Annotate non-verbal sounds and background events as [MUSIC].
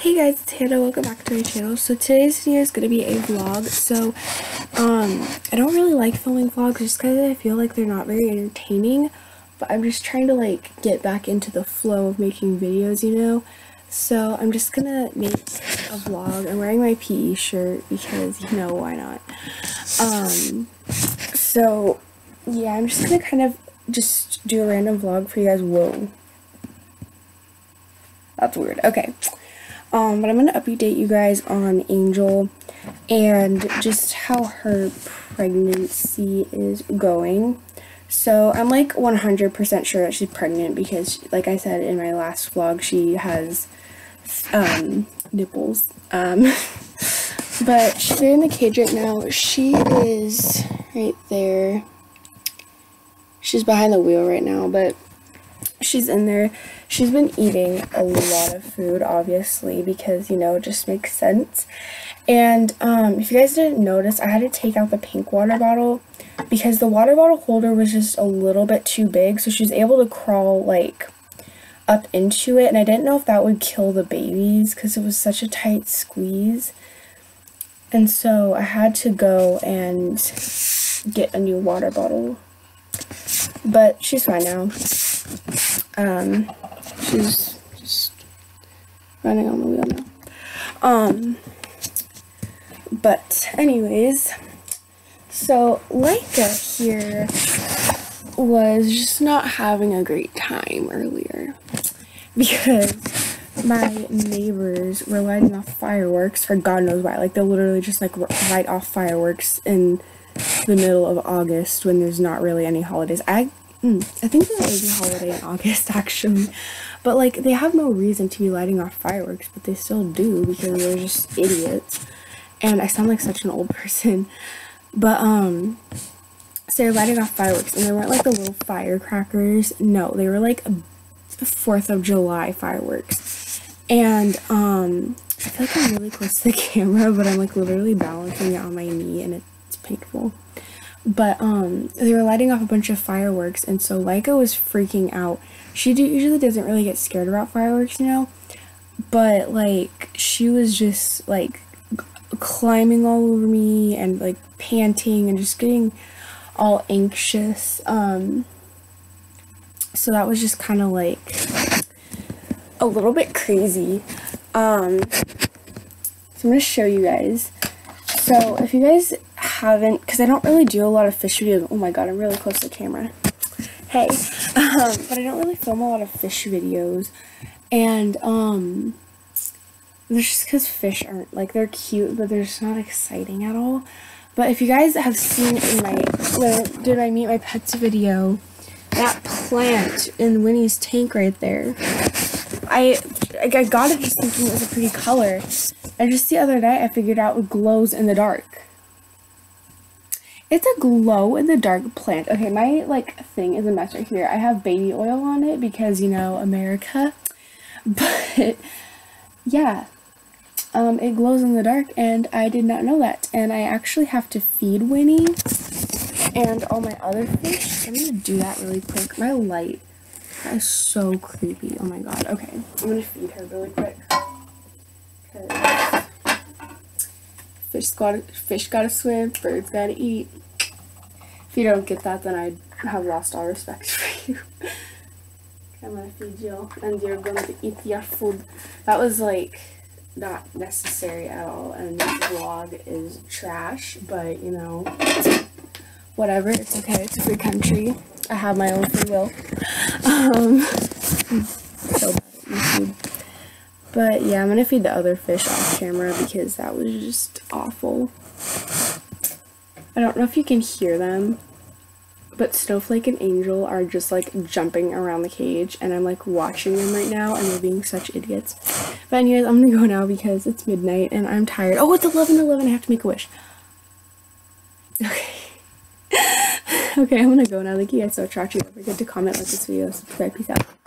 Hey guys, it's Hannah. Welcome back to my channel. So today's video is going to be a vlog. So, um, I don't really like filming vlogs just because I feel like they're not very entertaining. But I'm just trying to, like, get back into the flow of making videos, you know? So, I'm just going to make a vlog. I'm wearing my PE shirt because, you know, why not? Um, so, yeah, I'm just going to kind of just do a random vlog for you guys. Whoa. That's weird. Okay. Um, but I'm going to update you guys on Angel and just how her pregnancy is going. So I'm like 100% sure that she's pregnant because like I said in my last vlog, she has um, nipples. Um, [LAUGHS] but she's in the cage right now. She is right there. She's behind the wheel right now, but she's in there. She's been eating a lot of food, obviously, because, you know, it just makes sense. And um, if you guys didn't notice, I had to take out the pink water bottle because the water bottle holder was just a little bit too big. So she was able to crawl, like, up into it. And I didn't know if that would kill the babies because it was such a tight squeeze. And so I had to go and get a new water bottle. But she's fine now. Um, she's just running on the wheel now. Um, but anyways, so Leica here was just not having a great time earlier because my neighbors were lighting off fireworks for God knows why. Like, they literally just like light off fireworks in the middle of August when there's not really any holidays. I Mm, I think is a holiday in August [LAUGHS] actually. But like they have no reason to be lighting off fireworks, but they still do because they're just idiots. And I sound like such an old [LAUGHS] person. But um so they're lighting off fireworks and they weren't like the little firecrackers. No, they were like 4th of July fireworks. And um I feel like I'm really close to the [LAUGHS] camera, but I'm like literally balancing it on my knee and it's painful. But um, they were lighting off a bunch of fireworks, and so Leica was freaking out. She do, usually doesn't really get scared about fireworks, you know, but like she was just like climbing all over me and like panting and just getting all anxious. Um, so that was just kind of like a little bit crazy. Um, so I'm gonna show you guys. So if you guys haven't, because I don't really do a lot of fish videos. Oh my god, I'm really close to the camera. Hey. Um, but I don't really film a lot of fish videos. And, um, there's just because fish aren't, like, they're cute, but they're just not exciting at all. But if you guys have seen in my, did I meet my pets video, that plant in Winnie's tank right there, I, I got it just thinking it was a pretty color. And just the other night, I figured out it glows in the dark. It's a glow in the dark plant. Okay, my like thing is a mess right here. I have baby oil on it because, you know, America. [LAUGHS] But yeah, um, it glows in the dark and I did not know that. And I actually have to feed Winnie and all my other fish. I'm gonna do that really quick. My light that is so creepy. Oh my god. Okay, I'm gonna feed her really quick. Fish gotta, fish gotta swim, birds gotta eat. If you don't get that, then I have lost all respect [LAUGHS] for you. I'm gonna feed you, and you're going to eat your food. That was like not necessary at all, and this vlog is trash, but you know, whatever, it's okay, it's a free country. I have my own free will. [LAUGHS] Um, [LAUGHS] so YouTube. But yeah, I'm gonna feed the other fish off camera because that was just awful. I don't know if you can hear them, but Snowflake and Angel are just like jumping around the cage and I'm like watching them right now and they're being such idiots. But anyways, I'm gonna go now because it's midnight and I'm tired. Oh, it's 11 11. I have to make a wish. Okay. [LAUGHS] okay, I'm gonna go now. Thank you guys so much for watching. Don't forget to comment, like this video, subscribe. Peace out.